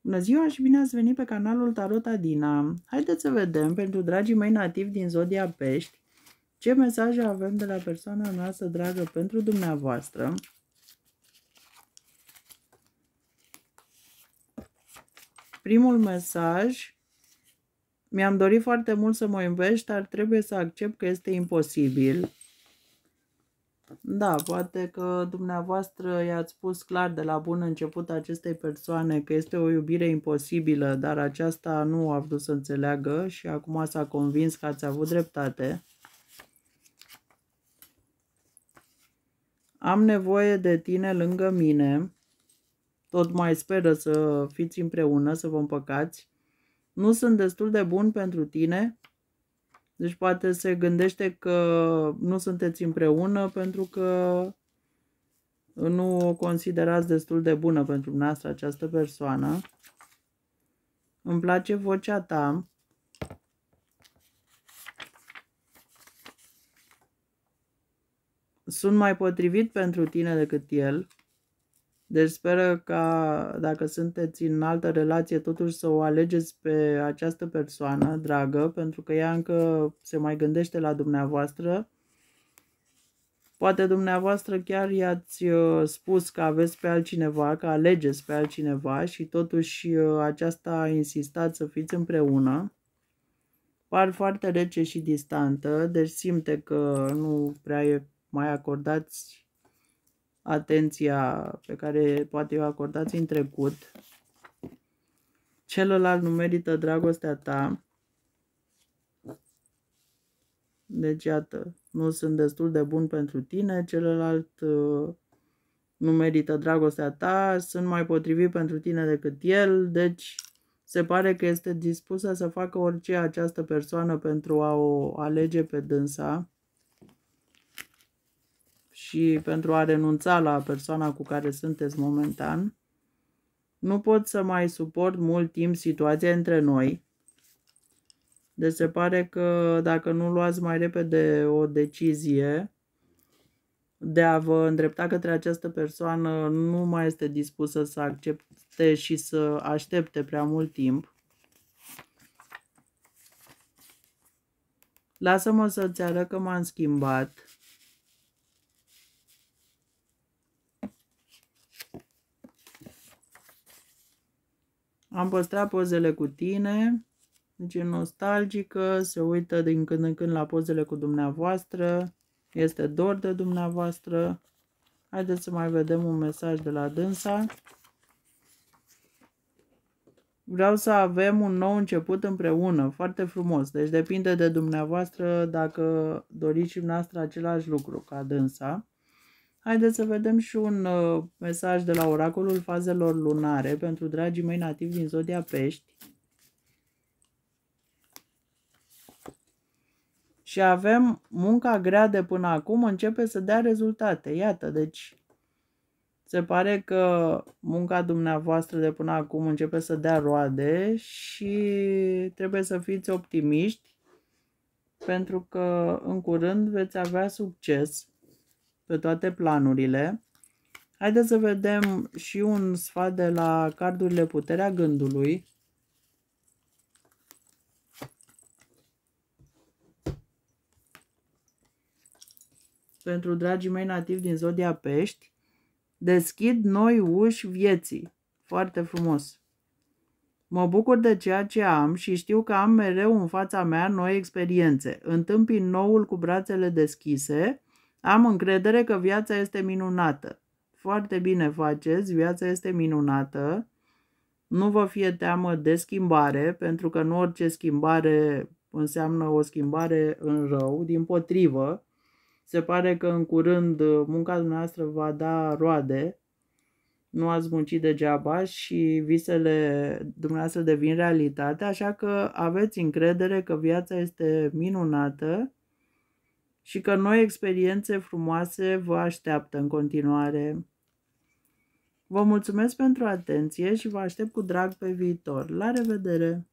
Bună ziua și bine ați venit pe canalul Tarot Adina. Haideți să vedem pentru dragii mei nativi din Zodia Pești ce mesaje avem de la persoana noastră dragă pentru dumneavoastră. Primul mesaj. Mi-am dorit foarte mult să mă iubești, dar trebuie să accept că este imposibil. Da, poate că dumneavoastră i-ați spus clar de la bun început acestei persoane că este o iubire imposibilă, dar aceasta nu a vrut să înțeleagă și acum s-a convins că ați avut dreptate. Am nevoie de tine lângă mine. Tot mai speră să fiți împreună, să vă împăcați. Nu sunt destul de bun pentru tine, deci poate se gândește că nu sunteți împreună pentru că nu o considerați destul de bună pentru noastră această persoană. Îmi place vocea ta. Sunt mai potrivit pentru tine decât el. Deci speră ca dacă sunteți în altă relație totuși să o alegeți pe această persoană dragă pentru că ea încă se mai gândește la dumneavoastră. Poate dumneavoastră chiar i-ați uh, spus că aveți pe altcineva, că alegeți pe altcineva și totuși uh, aceasta a insistat să fiți împreună. Par foarte rece și distantă, deci simte că nu prea mai acordați atenția pe care poate o acordați în trecut. Celălalt nu merită dragostea ta. Deci, iată, nu sunt destul de bun pentru tine, celălalt uh, nu merită dragostea ta, sunt mai potrivit pentru tine decât el, deci se pare că este dispusă să facă orice această persoană pentru a o alege pe dânsa și pentru a renunța la persoana cu care sunteți momentan. Nu pot să mai suport mult timp situația între noi. Deci se pare că dacă nu luați mai repede o decizie de a vă îndrepta către această persoană, nu mai este dispusă să accepte și să aștepte prea mult timp. Lasă-mă să-ți arăt că m-am schimbat. Am păstrat pozele cu tine. Deci e nostalgică, se uită din când în când la pozele cu dumneavoastră. Este dor de dumneavoastră. Haideți să mai vedem un mesaj de la dânsa. Vreau să avem un nou început împreună, foarte frumos. Deci depinde de dumneavoastră dacă doriți și dumneavoastră același lucru ca dânsa. Haideți să vedem și un uh, mesaj de la Oracolul Fazelor Lunare pentru dragii mei nativi din Zodia Pești. Și avem munca grea de până acum începe să dea rezultate. Iată, deci se pare că munca dumneavoastră de până acum începe să dea roade și trebuie să fiți optimiști pentru că în curând veți avea succes pe toate planurile. Haideți să vedem și un sfat de la cardurile Puterea Gândului. Pentru dragii mei nativi din Zodia Pești, deschid noi uși vieții. Foarte frumos. Mă bucur de ceea ce am și știu că am mereu în fața mea noi experiențe. Întâmpin noul cu brațele deschise am încredere că viața este minunată. Foarte bine faceți, viața este minunată. Nu vă fie teamă de schimbare, pentru că nu orice schimbare înseamnă o schimbare în rău. Din potrivă, se pare că în curând munca dumneavoastră va da roade. Nu ați muncit degeaba și visele dumneavoastră devin realitate, așa că aveți încredere că viața este minunată și că noi experiențe frumoase vă așteaptă în continuare. Vă mulțumesc pentru atenție și vă aștept cu drag pe viitor. La revedere!